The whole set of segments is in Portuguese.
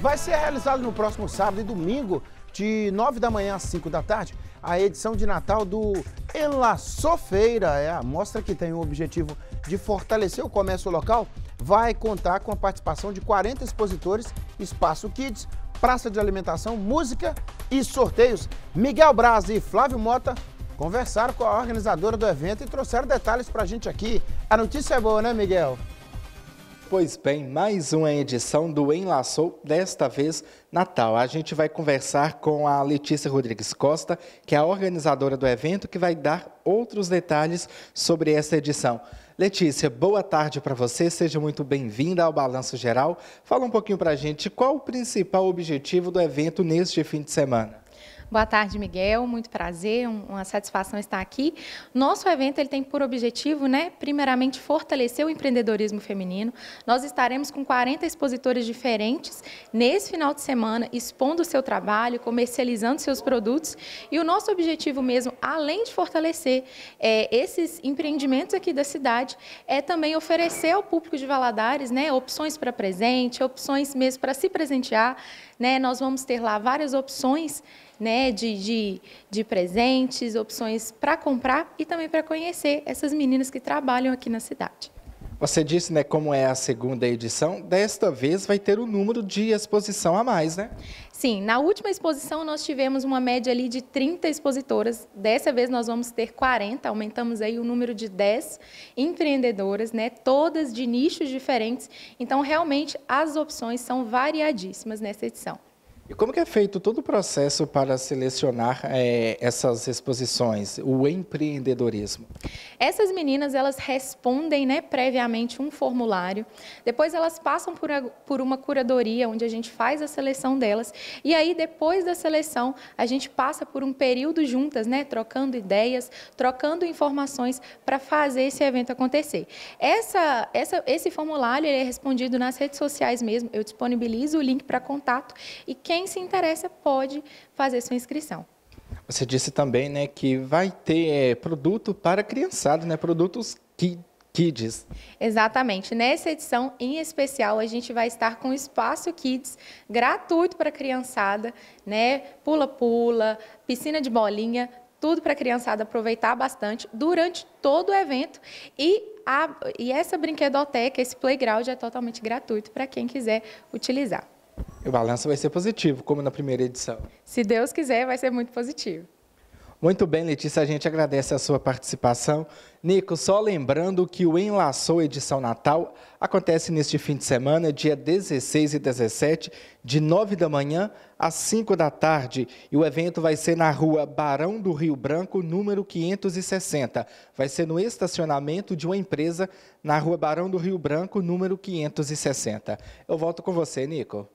Vai ser realizado no próximo sábado e domingo, de 9 da manhã às 5 da tarde, a edição de Natal do Enlaçou Feira. É a mostra que tem o objetivo de fortalecer o comércio local. Vai contar com a participação de 40 expositores, espaço kids, praça de alimentação, música e sorteios. Miguel Braz e Flávio Mota conversaram com a organizadora do evento e trouxeram detalhes para a gente aqui. A notícia é boa, né, Miguel? Pois bem, mais uma edição do Enlaçou, desta vez Natal. A gente vai conversar com a Letícia Rodrigues Costa, que é a organizadora do evento, que vai dar outros detalhes sobre essa edição. Letícia, boa tarde para você, seja muito bem-vinda ao Balanço Geral. Fala um pouquinho para a gente qual o principal objetivo do evento neste fim de semana. Boa tarde, Miguel. Muito prazer, uma satisfação estar aqui. Nosso evento ele tem por objetivo, né, primeiramente, fortalecer o empreendedorismo feminino. Nós estaremos com 40 expositores diferentes nesse final de semana, expondo o seu trabalho, comercializando seus produtos. E o nosso objetivo mesmo, além de fortalecer é, esses empreendimentos aqui da cidade, é também oferecer ao público de Valadares né, opções para presente, opções mesmo para se presentear. Né? Nós vamos ter lá várias opções né, de, de, de presentes, opções para comprar e também para conhecer essas meninas que trabalham aqui na cidade. Você disse, né, como é a segunda edição, desta vez vai ter o um número de exposição a mais, né? Sim, na última exposição nós tivemos uma média ali de 30 expositoras. Dessa vez nós vamos ter 40, aumentamos aí o número de 10 empreendedoras, né, todas de nichos diferentes. Então, realmente as opções são variadíssimas nessa edição. E como que é feito todo o processo para selecionar é, essas exposições, o empreendedorismo? Essas meninas, elas respondem né, previamente um formulário, depois elas passam por, a, por uma curadoria, onde a gente faz a seleção delas, e aí depois da seleção, a gente passa por um período juntas, né, trocando ideias, trocando informações para fazer esse evento acontecer. Essa, essa, esse formulário é respondido nas redes sociais mesmo, eu disponibilizo o link para contato, e quem quem se interessa pode fazer sua inscrição. Você disse também né, que vai ter é, produto para criançada, né, produtos que Kids. Exatamente. Nessa edição em especial, a gente vai estar com o Espaço Kids gratuito para criançada, né? Pula-pula, piscina de bolinha, tudo para a criançada aproveitar bastante durante todo o evento. E, a, e essa brinquedoteca, esse playground é totalmente gratuito para quem quiser utilizar. O balanço vai ser positivo, como na primeira edição. Se Deus quiser, vai ser muito positivo. Muito bem, Letícia, a gente agradece a sua participação. Nico, só lembrando que o Enlaçou Edição Natal acontece neste fim de semana, dia 16 e 17, de 9 da manhã às 5 da tarde. E o evento vai ser na rua Barão do Rio Branco, número 560. Vai ser no estacionamento de uma empresa na rua Barão do Rio Branco, número 560. Eu volto com você, Nico.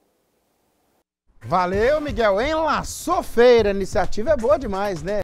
Valeu, Miguel. Enlaçou feira. A iniciativa é boa demais, né?